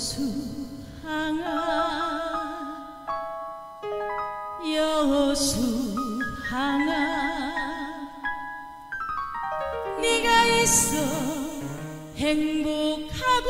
여수항아 여수항아 네가 있어 행복하고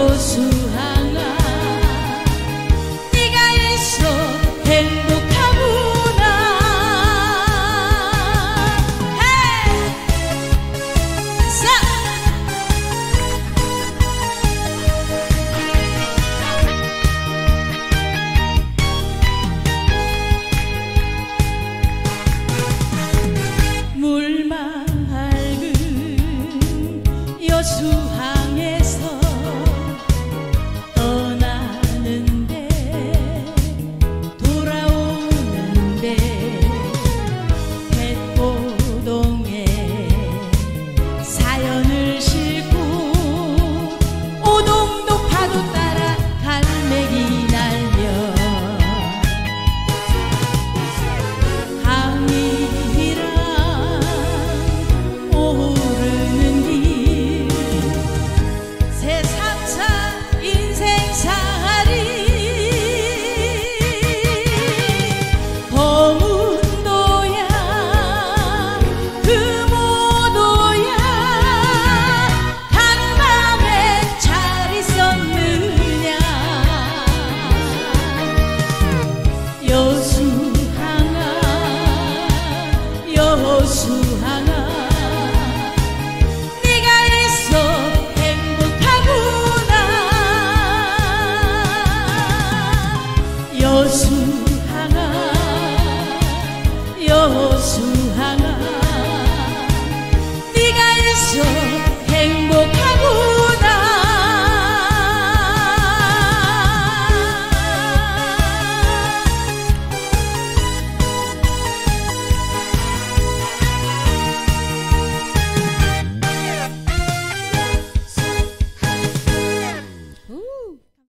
여수항아 네가 있어 행복하구나 호수 하나